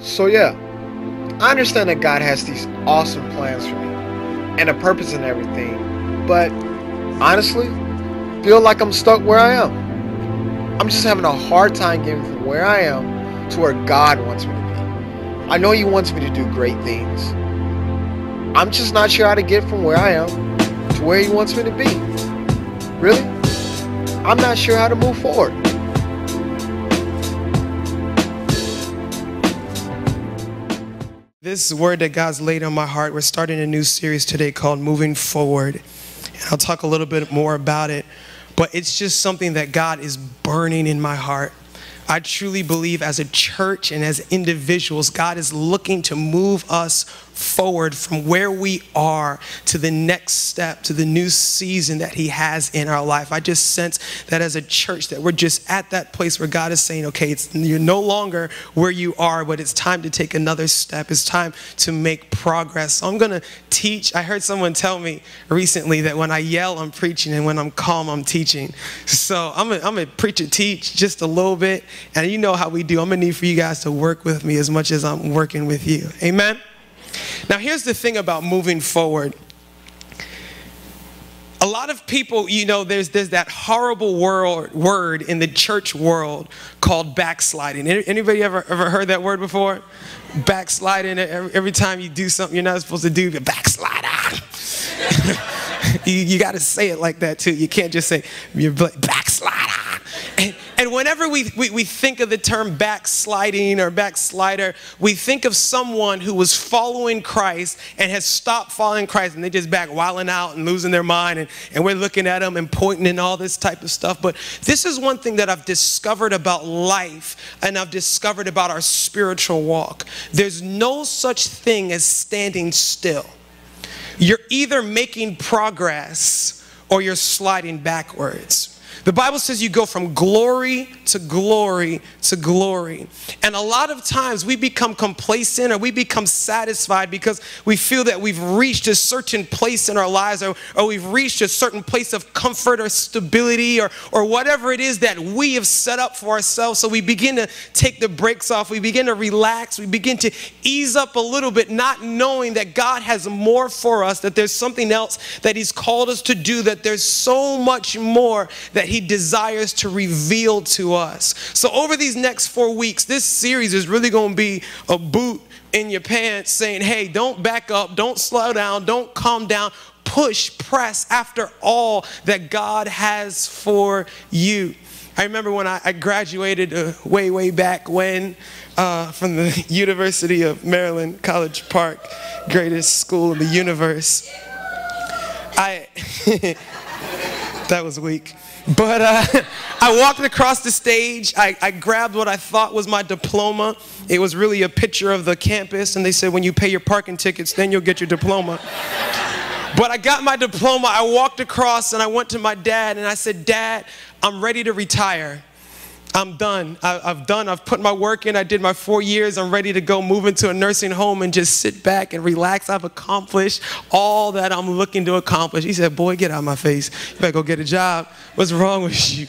So, yeah, I understand that God has these awesome plans for me and a purpose in everything, but honestly, feel like I'm stuck where I am. I'm just having a hard time getting from where I am to where God wants me to be. I know He wants me to do great things. I'm just not sure how to get from where I am to where He wants me to be. Really? I'm not sure how to move forward. This word that God's laid on my heart, we're starting a new series today called Moving Forward. And I'll talk a little bit more about it, but it's just something that God is burning in my heart. I truly believe as a church and as individuals, God is looking to move us forward from where we are to the next step, to the new season that He has in our life. I just sense that as a church, that we're just at that place where God is saying, okay, you're no longer where you are, but it's time to take another step. It's time to make progress. So I'm going to teach. I heard someone tell me recently that when I yell, I'm preaching, and when I'm calm, I'm teaching. So I'm going to preach and teach just a little bit. And you know how we do. I'm going to need for you guys to work with me as much as I'm working with you. Amen. Now, here's the thing about moving forward. A lot of people, you know, there's, there's that horrible word, word in the church world called backsliding. Anybody ever, ever heard that word before? Backsliding, every, time you do something you're not supposed to do, you backslide. you, you got to say it like that too. You can't just say, you're backslider. And, whenever we, we, we, think of the term backsliding or backslider, we think of someone who was following Christ and has stopped following Christ and they just back wilding out and losing their mind. And, and we're looking at them and pointing and all this type of stuff. But this is one thing that I've discovered about life and I've discovered about our spiritual walk. There's no such thing as standing still. You're either making progress or you're sliding backwards. The Bible says you go from glory to glory to glory. And a lot of times we become complacent or we become satisfied because we feel that we've reached a certain place in our lives or, or we've reached a certain place of comfort or stability or, or whatever it is that we have set up for ourselves. So we begin to take the brakes off. We begin to relax. We begin to ease up a little bit, not knowing that God has more for us, that there's something else that He's called us to do, that there's so much more that He desires to reveal to us. So, over these next four weeks, this series is really going to be a boot in your pants saying, hey, don't back up, don't slow down, don't calm down. Push, press after all that God has for you. I remember when I, graduated uh, way, way back when uh, from the University of Maryland, College Park, greatest school in the universe. I, that was weak. But uh, I walked across the stage. I, I, grabbed what I thought was my diploma. It was really a picture of the campus, and they said, when you pay your parking tickets, then you'll get your diploma. but I got my diploma. I walked across and I went to my dad, and I said, Dad, I'm ready to retire. I'm done. I, have done. I've put my work in. I did my four years. I'm ready to go move into a nursing home and just sit back and relax. I've accomplished all that I'm looking to accomplish. He said, Boy, get out of my face. You better go get a job. What's wrong with you?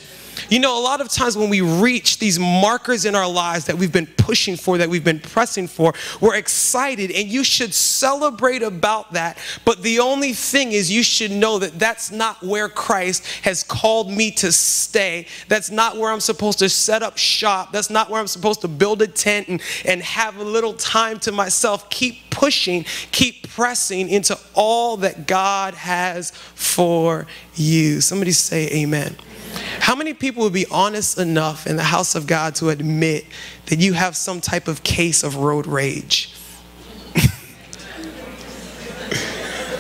You know, a lot of times when we reach these markers in our lives that we've been pushing for, that we've been pressing for, we're excited and you should celebrate about that. But the only thing is, you should know that that's not where Christ has called me to stay. That's not where I'm supposed to set up shop. That's not where I'm supposed to build a tent and, and have a little time to myself. Keep pushing, keep pressing into all that God has for you. Somebody say, Amen. How many people would be honest enough in the house of God to admit that you have some type of case of road rage?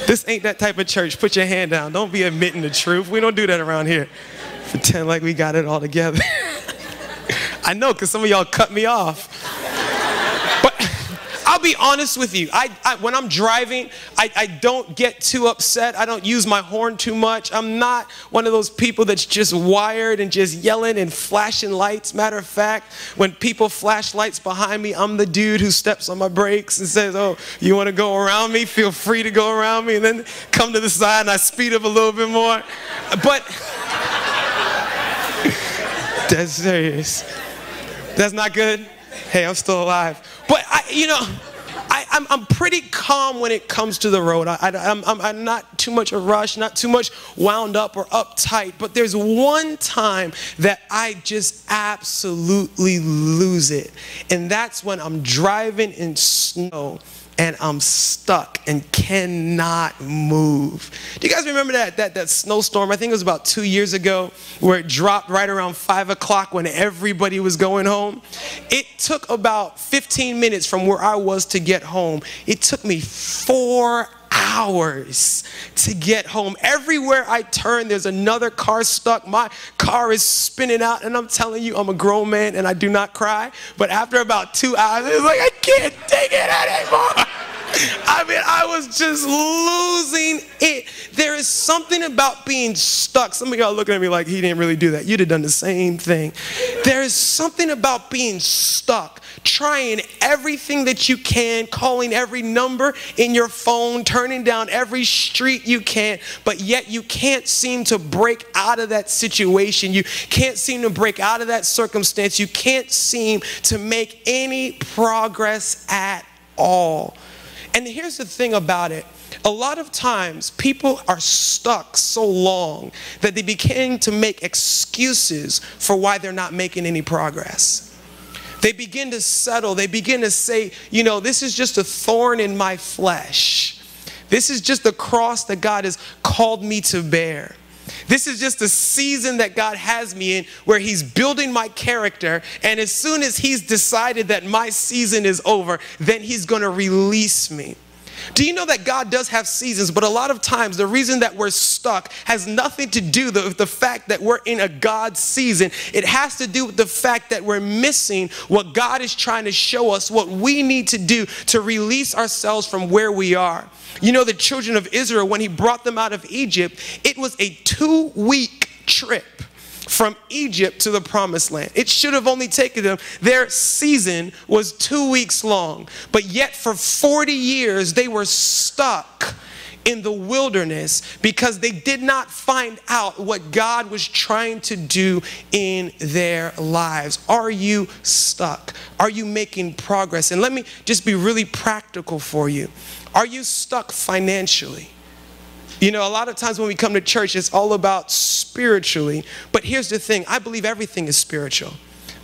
this ain't that type of church. Put your hand down. Don't be admitting the truth. We don't do that around here. Pretend like we got it all together. I know, because some of y'all cut me off. I'll be honest with you. I, I when I'm driving, I, I don't get too upset. I don't use my horn too much. I'm not one of those people that's just wired and just yelling and flashing lights. Matter of fact, when people flash lights behind me, I'm the dude who steps on my brakes and says, "Oh, you want to go around me? Feel free to go around me." And then come to the side and I speed up a little bit more. But that's serious. That's not good. Hey, I'm still alive. But you know, I, am I'm, I'm pretty calm when it comes to the road. I, I'm, I'm not too much a rush, not too much wound up or uptight. But there's one time that I just absolutely lose it. And that's when I'm driving in snow and I'm stuck and cannot move. Do you guys remember that, that, that snowstorm? I think it was about two years ago where it dropped right around five o'clock when everybody was going home. It took about 15 minutes from where I was to get home. It took me four hours to get home. Everywhere I turn, there's another car stuck. My car is spinning out, and I'm telling you, I'm a grown man and I do not cry. But after about two hours, it's like, I can't take it anymore. I mean, I was just losing it. There is something about being stuck. Some of y'all looking at me like he didn't really do that. You'd have done the same thing. There is something about being stuck, trying everything that you can, calling every number in your phone, turning down every street you can, but yet you can't seem to break out of that situation. You can't seem to break out of that circumstance. You can't seem to make any progress at all. And here's the thing about it a lot of times people are stuck so long that they begin to make excuses for why they're not making any progress. They begin to settle, they begin to say, you know, this is just a thorn in my flesh. This is just the cross that God has called me to bear. This is just a season that God has me in where He's building my character. And as soon as He's decided that my season is over, then He's going to release me. Do you know that God does have seasons, but a lot of times the reason that we're stuck has nothing to do with the fact that we're in a God season. It has to do with the fact that we're missing what God is trying to show us, what we need to do to release ourselves from where we are. You know, the children of Israel, when he brought them out of Egypt, it was a two week trip from Egypt to the promised land. It should have only taken them, their season was two weeks long, but yet for 40 years they were stuck in the wilderness because they did not find out what God was trying to do in their lives. Are you stuck? Are you making progress? And let me just be really practical for you. Are you stuck financially? You know, a lot of times when we come to church, it's all about spiritually. But here's the thing I believe everything is spiritual.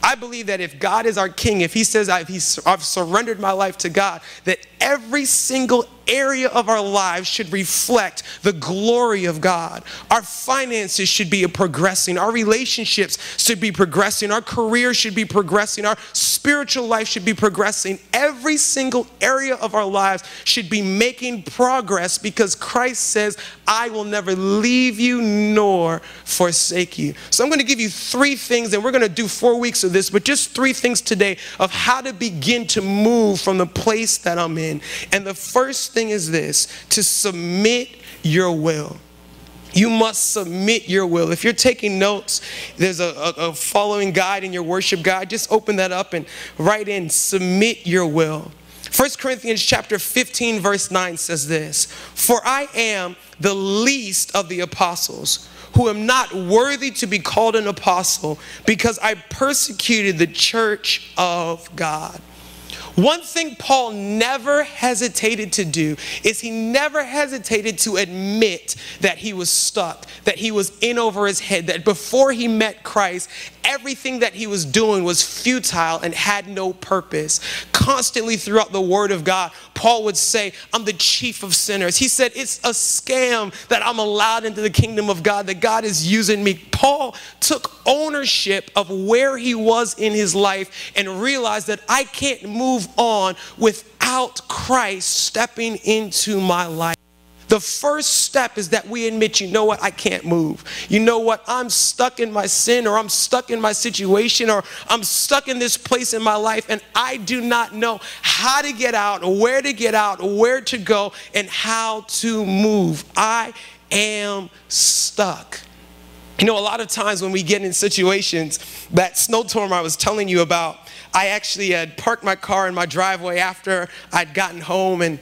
I believe that if God is our king, if He says I've, I've surrendered my life to God, that every single area of our lives should reflect the glory of God. Our finances should be progressing. Our relationships should be progressing. Our career should be progressing. Our spiritual life should be progressing. Every single area of our lives should be making progress because Christ says, I will never leave you nor forsake you. So I'm going to give you three things, and we're going to do four weeks of this, but just three things today of how to begin to move from the place that I'm in. And the first thing is this to submit your will. You must submit your will. If you're taking notes, there's a, a, a, following guide in your worship guide. Just open that up and write in submit your will. 1 Corinthians chapter 15 verse 9 says this, "For I am the least of the apostles, who am not worthy to be called an apostle, because I persecuted the church of God." One thing Paul never hesitated to do is he never hesitated to admit that he was stuck, that he was in over his head, that before he met Christ, everything that he was doing was futile and had no purpose. Constantly throughout the Word of God, Paul would say, I'm the chief of sinners. He said, It's a scam that I'm allowed into the kingdom of God, that God is using me. Paul took ownership of where he was in his life and realized that I can't move on without Christ stepping into my life. The first step is that we admit, you know what, I can't move. You know what, I'm stuck in my sin, or I'm stuck in my situation, or I'm stuck in this place in my life, and I do not know how to get out, where to get out, where to go, and how to move. I am stuck. You know, a lot of times when we get in situations, that snowstorm I was telling you about, I actually had parked my car in my driveway after I'd gotten home and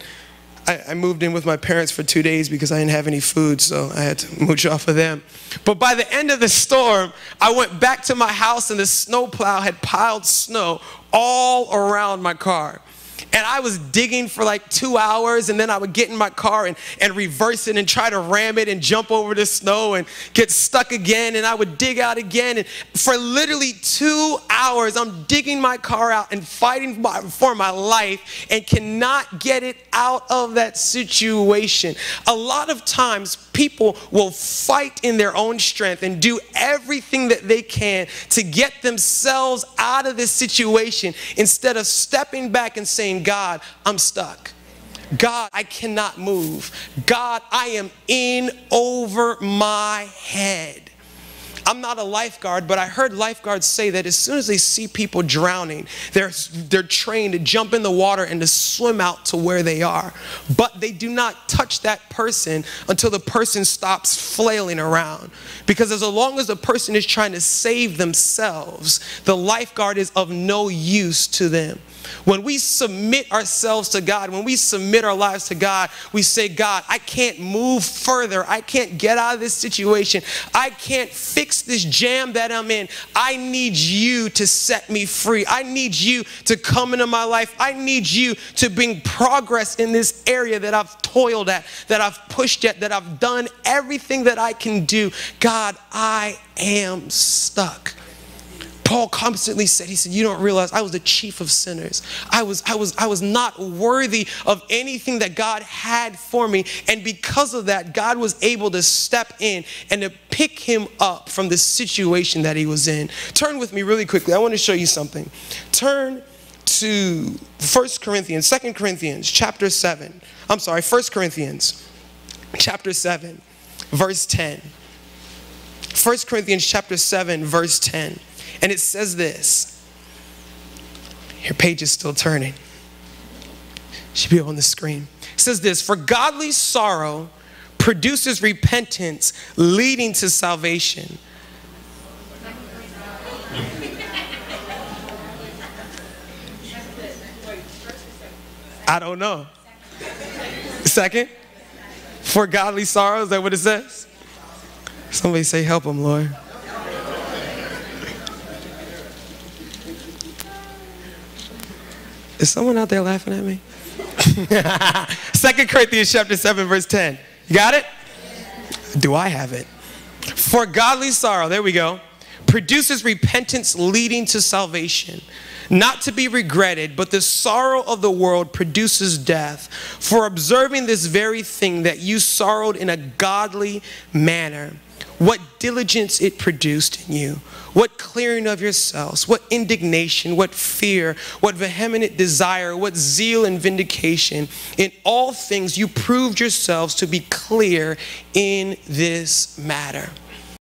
I, I, moved in with my parents for two days because I didn't have any food, so I had to mooch off of them. But by the end of the storm, I went back to my house and the snowplow had piled snow all around my car. And I was digging for like two hours, and then I would get in my car and, and reverse it and try to ram it and jump over the snow and get stuck again. And I would dig out again. And for literally two hours, I'm digging my car out and fighting for my life and cannot get it out of that situation. A lot of times, people will fight in their own strength and do everything that they can to get themselves out of this situation instead of stepping back and saying, God, I'm stuck. God, I cannot move. God, I am in over my head. I'm not a lifeguard, but I heard lifeguards say that as soon as they see people drowning, they're, they're trained to jump in the water and to swim out to where they are. But they do not touch that person until the person stops flailing around. Because as long as the person is trying to save themselves, the lifeguard is of no use to them. When we submit ourselves to God, when we submit our lives to God, we say, God, I can't move further. I can't get out of this situation. I can't fix this jam that I'm in. I need you to set me free. I need you to come into my life. I need you to bring progress in this area that I've toiled at, that I've pushed at, that I've done everything that I can do. God, I am stuck. Paul constantly said, he said, you don't realize I was the chief of sinners. I was, I was, I was not worthy of anything that God had for me. And because of that, God was able to step in and to pick him up from the situation that he was in. Turn with me really quickly. I want to show you something. Turn to 1 Corinthians, 2 Corinthians chapter 7. I'm sorry, 1 Corinthians chapter 7, verse 10. 1 Corinthians chapter 7, verse 10. And it says this. Your page is still turning. Should be on the screen. It says this For godly sorrow produces repentance, leading to salvation. I don't know. Second, for godly sorrow, is that what it says? Somebody say, Help him, Lord. Is someone out there laughing at me? Second Corinthians chapter 7, verse 10. You got it? Do I have it? For godly sorrow, there we go, produces repentance leading to salvation, not to be regretted, but the sorrow of the world produces death. For observing this very thing that you sorrowed in a godly manner, what diligence it produced in you, what clearing of yourselves, what indignation, what fear, what vehement desire, what zeal and vindication. In all things you proved yourselves to be clear in this matter.